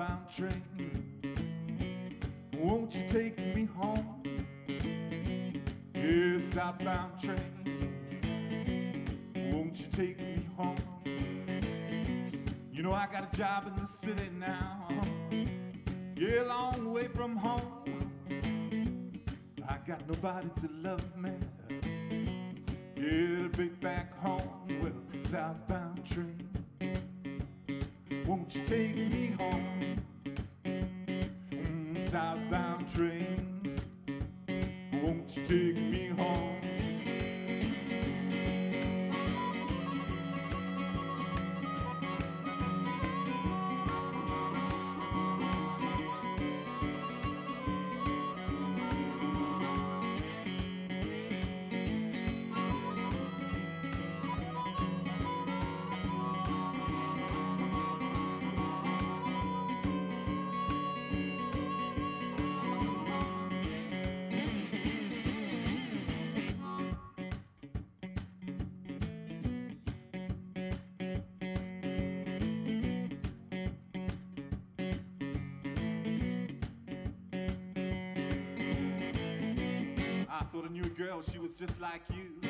southbound train. Won't you take me home? Yeah, southbound train. Won't you take me home? You know I got a job in the city now. Yeah, long way from home. I got nobody to love me. Yeah, be back home. Well, southbound train. Won't you take me I thought I knew a girl, she was just like you.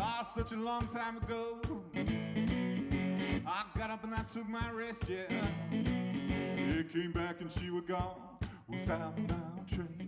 Ah, such a long time ago. I got up and I took my rest, yeah. Yeah, came back and she was gone. Well, southbound train.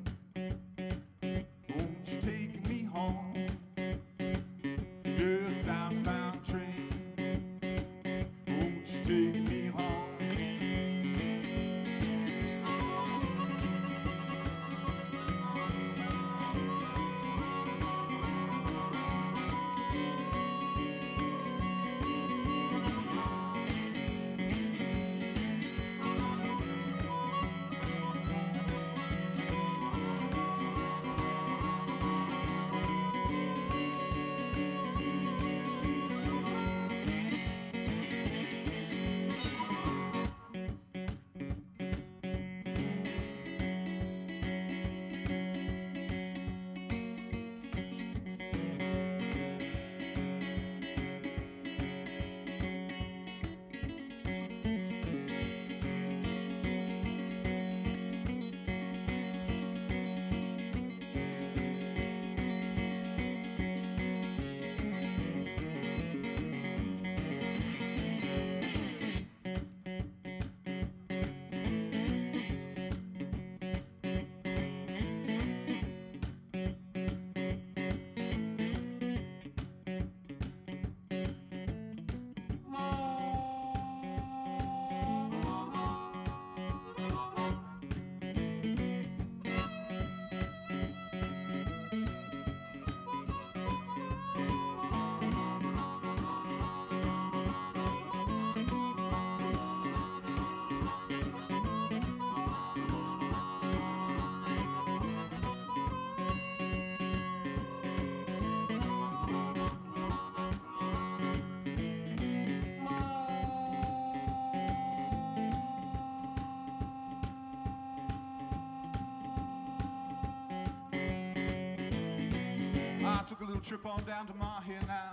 Little trip on down to here now.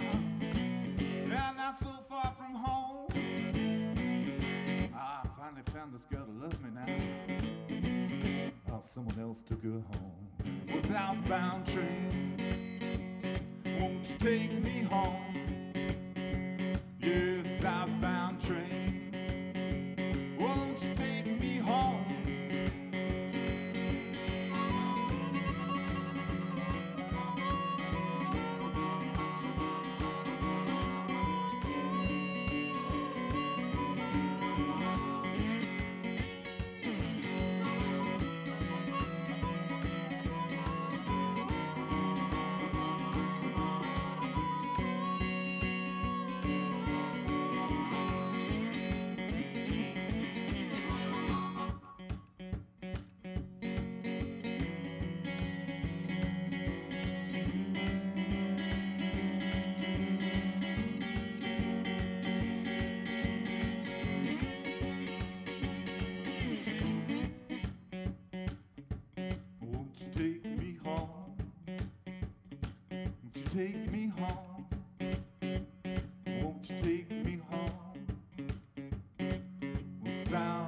Yeah, not so far from home. Ah, I finally found this girl to love me now. Oh, someone else took her home. Was outbound train. Won't you take me home? take me home? Won't you take me home? We found